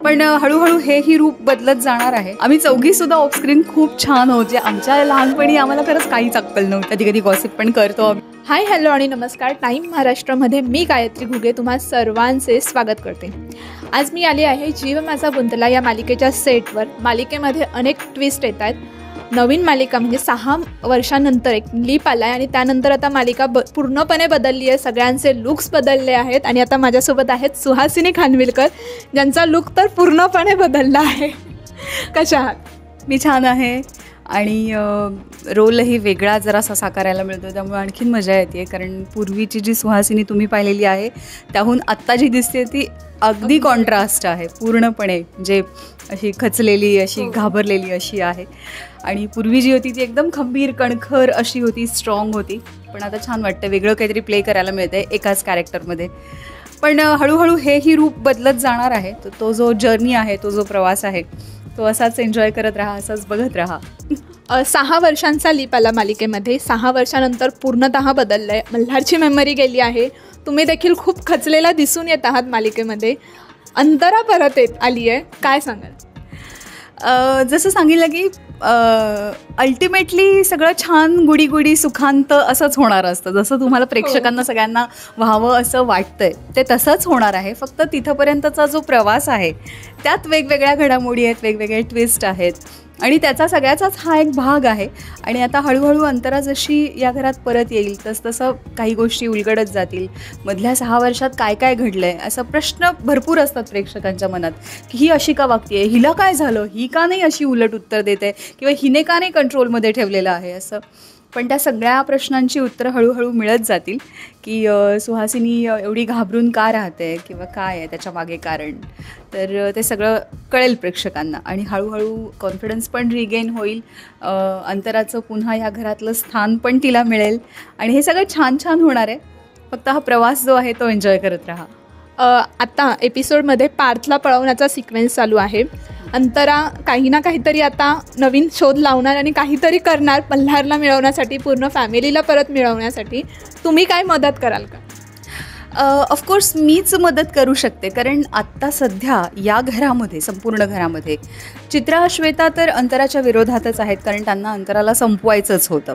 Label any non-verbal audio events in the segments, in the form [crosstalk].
पण हळूहळू हे ही रूप बदलत जाणार आहे. आम्ही चौघी सुद्धा ऑफस्क्रीन खूप छान होते जे आमच्या लहानपणी आम्हाला खरंच काहीच अक्कल नव्हतं. कधी कधी गॉसिप पण करतो हाय हॅलो आणि नमस्कार. टाईम महाराष्ट्रामध्ये मी गायत्री घुगे तुम्हा सर्वांचे स्वागत करते. आज मी आली आहे जीव माझा गुंतला या मालिकेच्या सेटवर मालिकेमध्ये अनेक ट्विस्ट येत आहेत. नवीन मालिका म्हणजे सहा वर्षानंतर एक लीप आला आहे आणि त्यानंतर आता मालिका ब पूर्णपणे बदलली आहे. सगळ्यांचे लुक्स बदलले आहेत आणि आता माझ्यासोबत आहेत सुहासिनी खानविलकर ज्यांचा लुक तर पूर्णपणे बदलला आहे. कशा आहात? मी छान आहे. आणि रोलही वेगळा जरासा साकारायला मिळतो त्यामुळे आणखीन मजा येते कारण पूर्वीची जी सुहासिनी तुम्ही पाहिलेली आहे त्याहून आत्ता जी दिसते ती अगदी कॉन्ट्रास्ट आहे पूर्णपणे जे अशी खचलेली अशी घाबरलेली अशी आहे. आणि पूर्वी जी होती ती एकदम खंबीर कणखर अशी होती स्ट्रॉंग होती पण आता छान वाटतं वेगळं काहीतरी प्ले करायला मिळतं आहे एकाच कॅरेक्टरमध्ये पण हळूहळू हे ही रूप बदलत जाणार आहे तो तो जो जर्नी आहे तो जो प्रवास आहे तो असाच एन्जॉय करत राहा असाच बघत राहा. सहा वर्षांचा लीप आला मालिकेमध्ये. सहा वर्षानंतर पूर्णतः बदललं आहे मल्हारची मेमरी गेली आहे. तुम्ही देखील खूप खचलेला दिसून येत आहात मालिकेमध्ये. अंतरा परत येत आली आहे काय सांगाल? जसं सांगितलं की अल्टिमेटली सगळं छान गुडी गुडी सुखांत असंच होणार असतं. जसं तुम्हाला प्रेक्षकांना सगळ्यांना व्हावं असं वाटतंय ते तसंच होणार आहे. फक्त तिथंपर्यंतचा जो प्रवास आहे त्यात वेगवेगळ्या घडामोडी आहेत वेगवेगळे ट्विस्ट आहेत. आणि त्याचा सगळ्याचाच हा एक भाग आहे. आणि आता हळूहळू अंतरा जशी या घरात परत येईल तस तसं काही गोष्टी उलगडत जातील. मधल्या सहा वर्षात काय काय घडलं आहे असा प्रश्न भरपूर असतात प्रेक्षकांच्या मनात. की ही अशी का वागते हिला काय झालं? ही का नाही अशी उलट उत्तर देते? किंवा हिने का नाही कंट्रोलमध्ये ठेवलेलं आहे? असं. पण त्या सगळ्या प्रश्नांची उत्तरं हळूहळू मिळत जातील की सुहासिनी एवढी घाबरून का राहते किंवा काय आहे त्याच्यामागे कारण? तर ते सगळं कळेल प्रेक्षकांना आणि हळूहळू कॉन्फिडन्स पण रिगेन होईल. अंतराचं पुन्हा या घरातलं स्थान पण तिला मिळेल. आणि हे सगळं छान छान होणार आहे. फक्त हा प्रवास जो आहे तो एन्जॉय करत राहा. आत्ता एपिसोडमध्ये पार्थला पळवण्याचा सिक्वेन्स चालू आहे. अंतरा काही ना काहीतरी आता नवीन शोध लावणार आणि काहीतरी करणार मल्हारला मिळवण्यासाठी पूर्ण फॅमिलीला परत मिळवण्यासाठी. तुम्ही काय मदत कराल का? ऑफकोर्स मीच मदत करू शकते. कारण आत्ता सध्या या घरामध्ये संपूर्ण घरामध्ये चित्रा श्वेता तर अंतराच्या विरोधातच आहेत. कारण त्यांना अंतराला संपवायचंच होतं.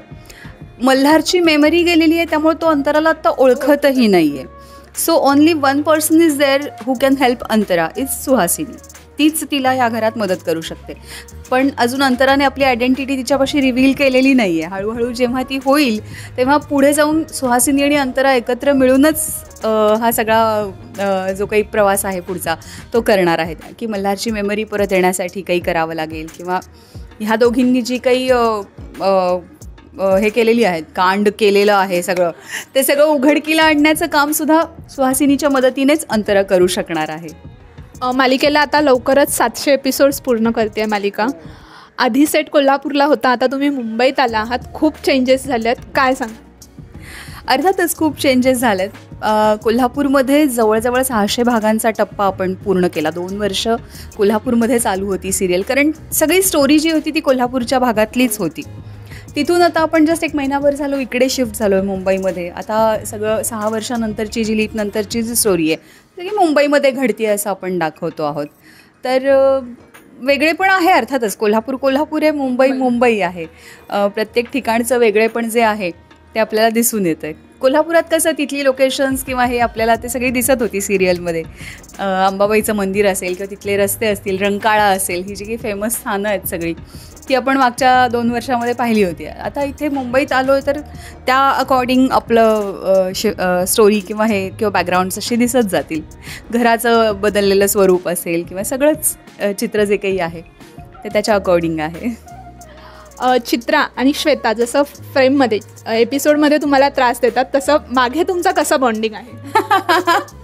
मल्हारची मेमरी गेलेली आहे त्यामुळे तो अंतराला आत्ता ओळखतही नाही आहे so only one person is there who can help Antara. Is Suhasini तीच तिला या घरात मदत करू शकते. पण अजून अंतराने आपली आयडेंटिटी तिच्यापाशी रिव्हील केलेली नाही आहे हळूहळू जेव्हा ती होईल तेव्हा पुढे जाऊन सुहासिनी आणि अंतरा एकत्र मिळूनच हा सगळा जो काही प्रवास आहे पुढचा तो करणार आहेत. की मल्हारची मेमरी परत येण्यासाठी काही करावं लागेल किंवा ह्या दोघींनी जी काही हे केलेली आहेत कांड केलेलं आहे सगळं ते सगळं उघडकीला आणण्याचं कामसुद्धा सुहासिनीच्या मदतीनेच अंतरा करू शकणार आहे. मालिकेला आता लवकरच सातशे एपिसोड्स पूर्ण करते आहे मालिका. आधी सेट कोल्हापूरला होता आता तुम्ही मुंबईत आला आहात. खूप चेंजेस झाले आहेत काय सांग अर्थातच खूप चेंजेस झाले आहेत कोल्हापूरमध्ये जवळजवळ सहाशे भागांचा टप्पा आपण पूर्ण केला. दोन वर्ष कोल्हापूरमध्ये चालू होती सिरियल कारण सगळी स्टोरी जी होती ती कोल्हापूरच्या भागातलीच होती. तिथून आता आपण जस्ट एक महिनाभर झालो इकडे शिफ्ट झालो आहे मुंबईमध्ये. आता सगळं सहा वर्षानंतरची जी लीप नंतरची जी स्टोरी आहे ती मुंबईमध्ये घडती असं आपण दाखवतो आहोत. तर अ, वेगळेपण आहे अर्थातच. कोल्हापूर कोल्हापूर आहे मुंबई मुंबई. आहे. प्रत्येक ठिकाणचं वेगळेपण जे आहे ते आपल्याला दिसून येतं आहे कोल्हापुरात कसं तिथली लोकेशन्स किंवा हे आपल्याला ते सगळी दिसत होती सिरियलमध्ये अंबाबाईचं मंदिर असेल किंवा तिथले रस्ते असतील रंकाळा असेल ही जी काही फेमस स्थानं आहेत सगळी ती आपण मागच्या दोन वर्षामध्ये पाहिली होती. आता इथे मुंबईत आलो तर त्या अकॉर्डिंग आपलं शि स्टोरी किंवा हे किंवा बॅकग्राऊंड्स अशी दिसत जातील. घराचं बदललेलं स्वरूप असेल किंवा सगळंच चित्र जे काही आहे ते त्याच्या अकॉर्डिंग आहे. चित्रा आणि श्वेता जसं फ्रेममध्ये एपिसोडमध्ये तुम्हाला त्रास देतात तसं मागे तुमचा कसं बॉन्डिंग आहे? [laughs]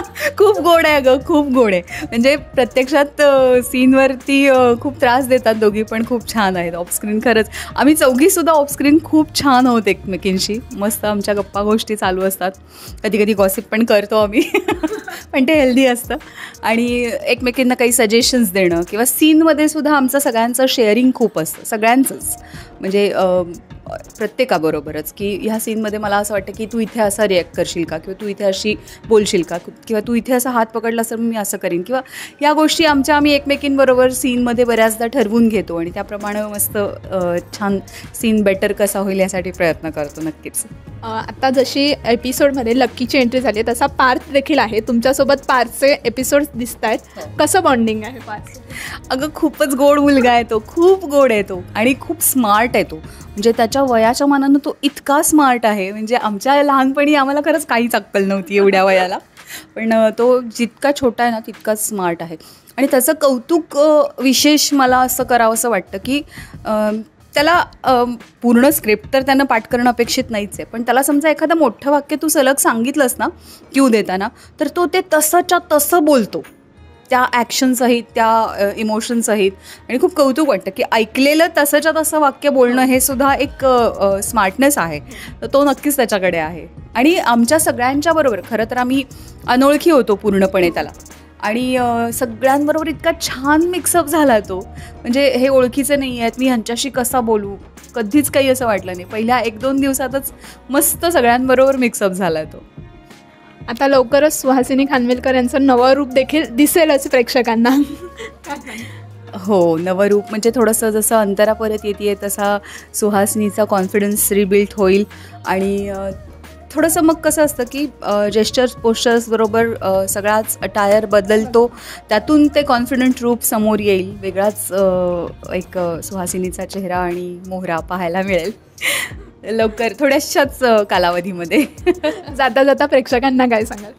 [laughs] खूप गोड आहे अगं खूप गोड आहे. म्हणजे प्रत्यक्षात सीनवरती खूप त्रास देतात दोघी पण खूप छान आहेत. ऑफस्क्रीन खरंच. आम्ही चौघीसुद्धा ऑफस्क्रीन खूप छान आहोत एकमेकींशी. मस्त आमच्या गप्पा गोष्टी चालू असतात. कधी कधी गॉसिप पण करतो आम्ही. [laughs] पण ते हेल्दी असतं. आणि एकमेकींना काही सजेशन्स देणं किंवा सीनमध्ये सुद्धा आमचं सगळ्यांचं शेअरिंग खूप असतं. सगळ्यांचंच. म्हणजे प्रत्येकाबरोबरच की ह्या सीनमध्ये मला असं वाटतं की तू इथे असा रिॲक्ट करशील का? किंवा तू इथे अशी बोलशील का? किंवा तू इथे असा हात पकडलास तर मी असं करीन. किंवा या गोष्टी आमच्या आम्ही एकमेकींबरोबर सीनमध्ये बऱ्याचदा ठरवून घेतो आणि त्याप्रमाणे मस्त छान सीन बेटर कसा होईल यासाठी प्रयत्न करतो नक्कीच. आता जशी एपिसोडमध्ये लक्कीची एंट्री झाली आहे तसा पार्थ देखील आहे. तुमच्यासोबत पार्थचे एपिसोड दिसत आहेत कसं बॉन्डिंग आहे पार्थ अगं खूपच गोड मुलगा आहे तो. खूप गोड आहे तो. आणि खूप स्मार्ट आहे तो. म्हणजे त्याच्या वयाच्या मानानं तो इतका स्मार्ट आहे. म्हणजे आमच्या लहानपणी आम्हाला खरंच काहीच अक्कल नव्हती एवढ्या वयाला. पण तो जितका छोटा आहे ना तितकाच स्मार्ट आहे. आणि त्याचं कौतुक विशेष मला असं करावंसं वाटतं की त्याला पूर्ण स्क्रिप्ट तर त्यानं पाठ करणं अपेक्षित नाहीच आहे. पण त्याला समजा एखादं मोठं वाक्य तू सलग सांगितलंस ना क्यू देताना तर तो ते तसंच्या तसं बोलतो. त्या ॲक्शनसहित त्या इमोशनसहित आणि खूप कौतुक वाटतं की ऐकलेलं तसंच्या तसं वाक्य बोलणं हे सुद्धा एक स्मार्टनेस आहे. तर तो नक्कीच त्याच्याकडे आहे. आणि आमच्या सगळ्यांच्या बरोबर खरं तर आम्ही अनोळखी होतो पूर्णपणे त्याला. आणि सगळ्यांबरोबर इतका छान मिक्सअप झाला तो. म्हणजे हे ओळखीचे नाही आहेत मी ह्यांच्याशी कसा बोलू? कधीच काही असं वाटलं नाही. पहिल्या एक दोन दिवसातच मस्त सगळ्यांबरोबर मिक्सअप झाला तो. आता लवकरच सुहासिनी खानविलकर यांचं नवं रूप देखील दिसेलच प्रेक्षकांना. हो नवरूप म्हणजे थोडंसं जसं अंतरा परत येते तसा सुहासिनीचा कॉन्फिडन्स रिबिल्ट होईल. आणि थोडंसं मग कसं असतं की जेस्चर्स पोस्चर्सबरोबर सगळाच टायर बदलतो. त्यातून ते कॉन्फिडंट रूप समोर येईल. वेगळाच एक सुहासिनीचा चेहरा आणि मोहरा पाहायला मिळेल. लवकर थोड्याशाच कालावधीमध्ये. जाता जाता प्रेक्षकांना काय सांगाल?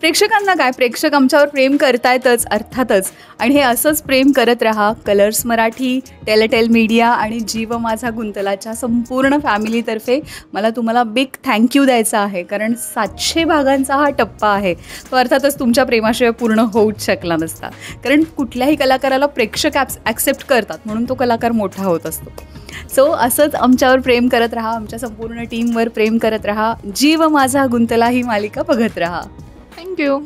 प्रेक्षकांना काय? प्रेक्षक आमच्यावर प्रेम करतायतच अर्थातच. आणि हे असंच प्रेम करत राहा. कलर्स मराठी टेलटेल मीडिया आणि जीव माझा गुंतलाच्या संपूर्ण फॅमिलीतर्फे मला तुम्हाला बिग थँक्यू द्यायचा आहे. कारण सातशे भागांचा हा टप्पा आहे. तो अर्थातच तुमच्या प्रेमाशिवाय पूर्ण होऊच शकला नसता. कारण कुठल्याही कलाकाराला प्रेक्षक ॲप्स ॲक्सेप्ट करतात. म्हणून तो कलाकार मोठा होत असतो. सो असंच आमच्यावर प्रेम करत राहा. आमच्या संपूर्ण टीमवर प्रेम करत राहा. जीव माझा गुंतला ही मालिका बघत राहा. थँक्यू